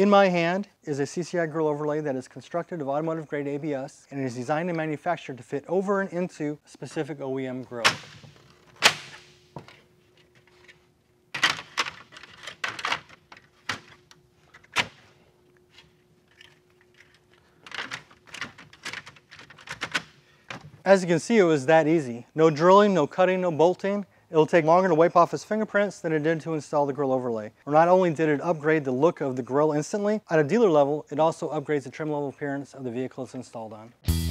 In my hand is a CCI grill overlay that is constructed of automotive grade ABS and is designed and manufactured to fit over and into a specific OEM grill. As you can see, it was that easy. No drilling, no cutting, no bolting. It'll take longer to wipe off his fingerprints than it did to install the grill overlay. Not only did it upgrade the look of the grill instantly, at a dealer level, it also upgrades the trim level appearance of the vehicle it's installed on.